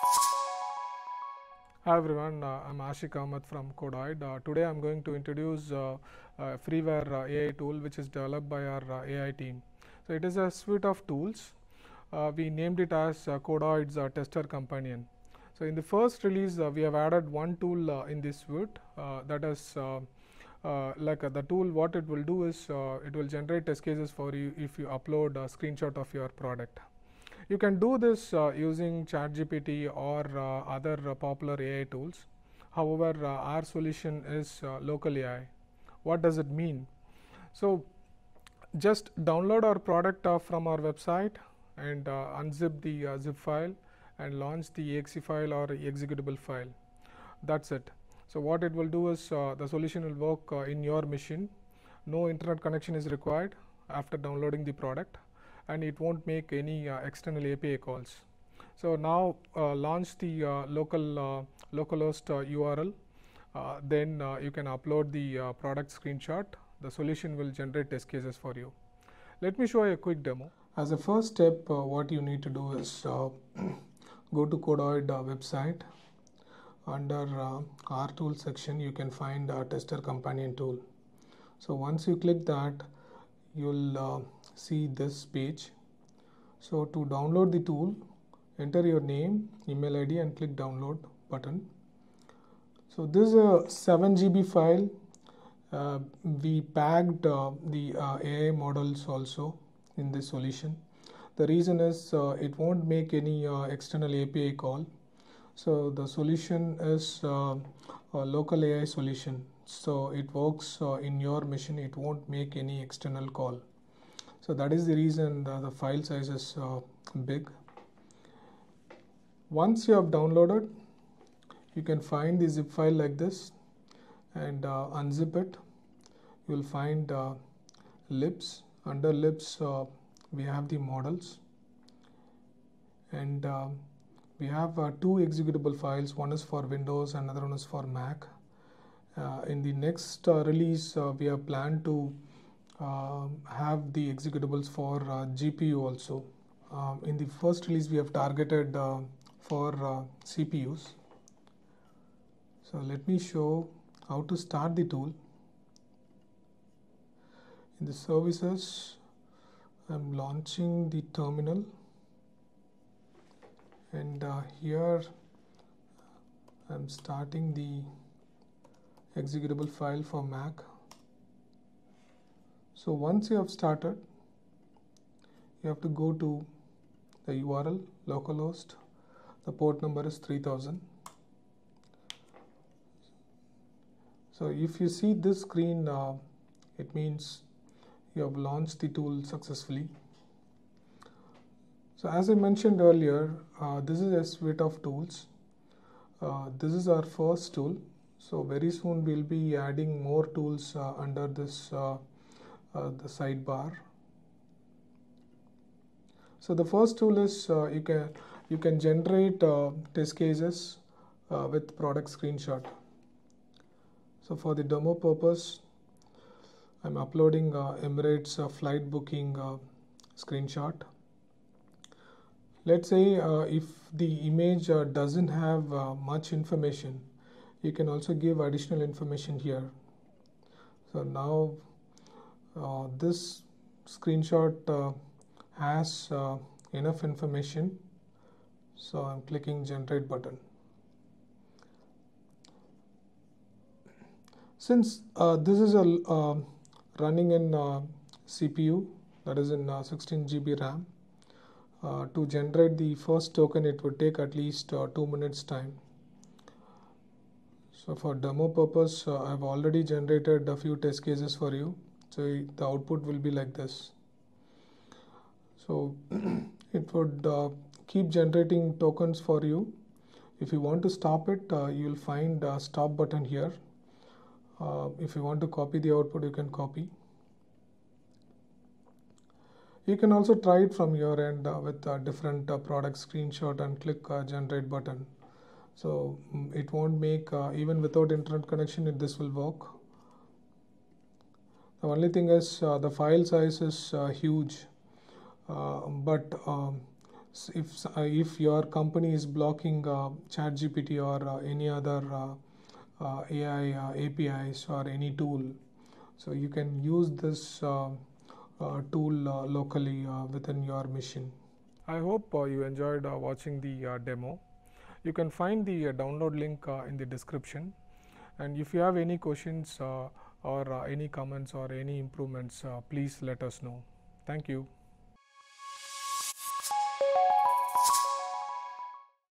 Hi everyone, uh, I'm Ashik Ahmed from Codoid. Uh, today I'm going to introduce uh, a freeware uh, AI tool which is developed by our uh, AI team. So it is a suite of tools. Uh, we named it as uh, Codoid's uh, Tester Companion. So in the first release, uh, we have added one tool uh, in this suite uh, that is uh, uh, like uh, the tool what it will do is uh, it will generate test cases for you if you upload a screenshot of your product. You can do this uh, using ChatGPT or uh, other uh, popular AI tools. However, our solution is local AI. What does it mean? So, just download our product from our website and unzip the zip file and launch the exe file or executable file. That's it. So, what it will do is uh, the solution will work uh, in your machine. No internet connection is required after downloading the product and it won't make any uh, external API calls. So now uh, launch the uh, local localhost URL. Then you can upload the product screenshot. The solution will generate test cases for you. Let me show you a quick demo. As a first step, what you need to do is go to Codoid uh, website. Under uh, R tool section, you can find a tester companion tool. So once you click that, you'll uh, see this page. So to download the tool, enter your name, email ID and click download button. So this is a 7 GB file. Uh, we packed uh, the uh, AI models also in this solution. The reason is uh, it won't make any uh, external API call. So the solution is uh, a local AI solution. So it works in your machine. It won't make any external call. So that is the reason the, the file size is uh, big. Once you have downloaded, you can find the zip file like this and uh, unzip it. You will find uh. Under libs, uh, we have the models and uh, we have uh, two executable files. One is for Windows, another one is for Mac. In the next release, we have planned to have the executables for uh, GPU also. Um, in the first release, we have targeted uh, for uh, CPUs. So let me show how to start the tool. In the services, I'm launching the terminal and uh, here I'm starting the executable file for Mac. So once you have started, you have to go to the URL localhost. The port number is 3000. So if you see this screen, uh, it means you have launched the tool successfully. So as I mentioned earlier, uh, this is a suite of tools. Uh, this is our first tool. So very soon we'll be adding more tools uh, under this uh, the sidebar. So the first tool is uh, you can you can generate test cases with product screenshot. So for the demo purpose, I'm uploading Emirates flight booking screenshot let's say uh, if the image uh, doesn't have uh, much information you can also give additional information here so now uh, this screenshot uh, has uh, enough information. So I'm clicking generate button. Since this is a running in CPU that is in 16 GB RAM uh, to generate the first token it would take at least uh, two minutes time. So for demo purpose uh, I've already generated a few test cases for you so the output will be like this so it would uh, keep generating tokens for you if you want to stop it uh, you'll find a stop button here uh, if you want to copy the output you can copy you can also try it from your end uh, with a different uh, product screenshot and click uh, generate button. So mm, it won't make, even without internet connection, it, this will work. The only thing is uh, the file size is uh, huge, but um, if uh, if your company is blocking uh, ChatGPT or uh, any other uh, uh, AI uh, APIs or any tool, so you can use this uh, uh, tool uh, locally uh, within your machine. I hope uh, you enjoyed uh, watching the uh, demo. You can find the uh, download link uh, in the description. And if you have any questions uh, or uh, any comments or any improvements, uh, please let us know. Thank you.